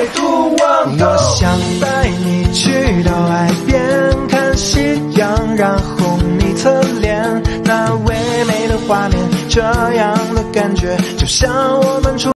回头望，我想带你去到海边看夕阳，然后你侧脸那唯美的画面，这样的感觉就像我们初。